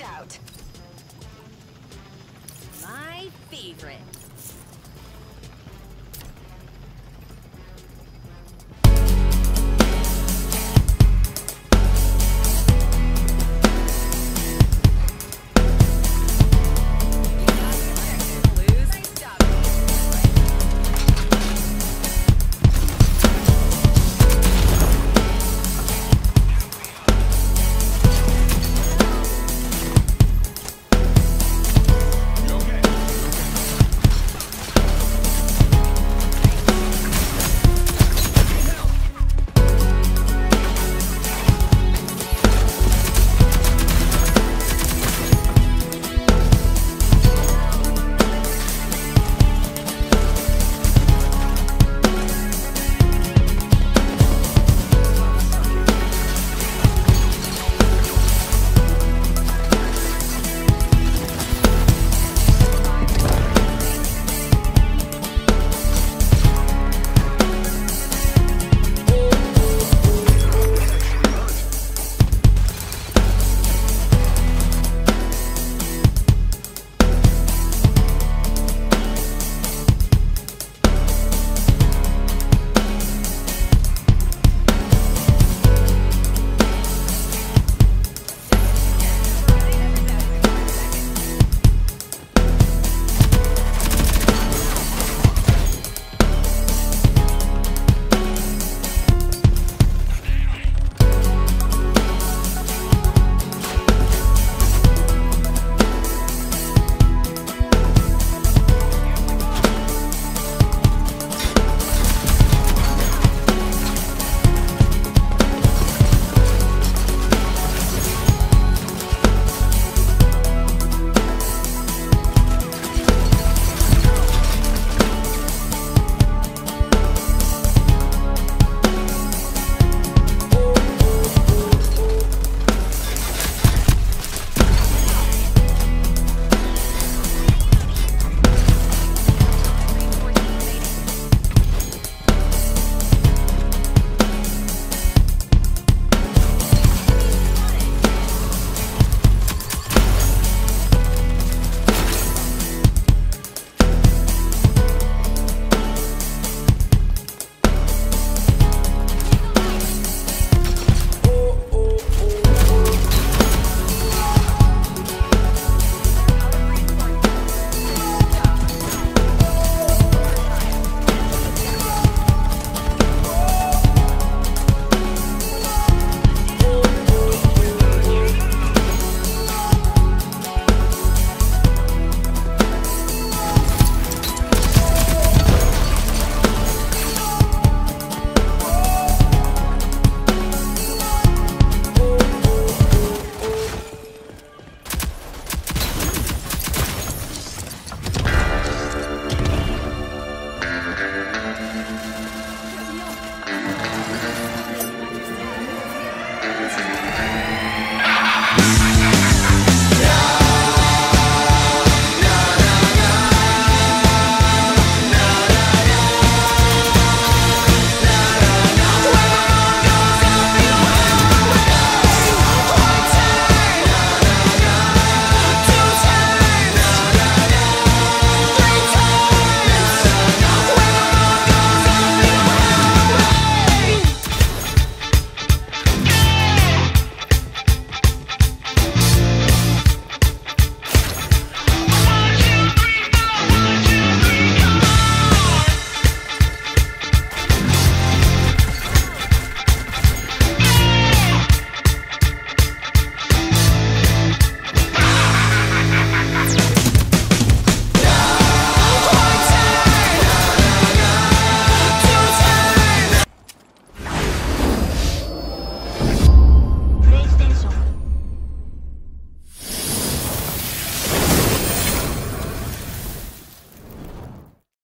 out. My favorite.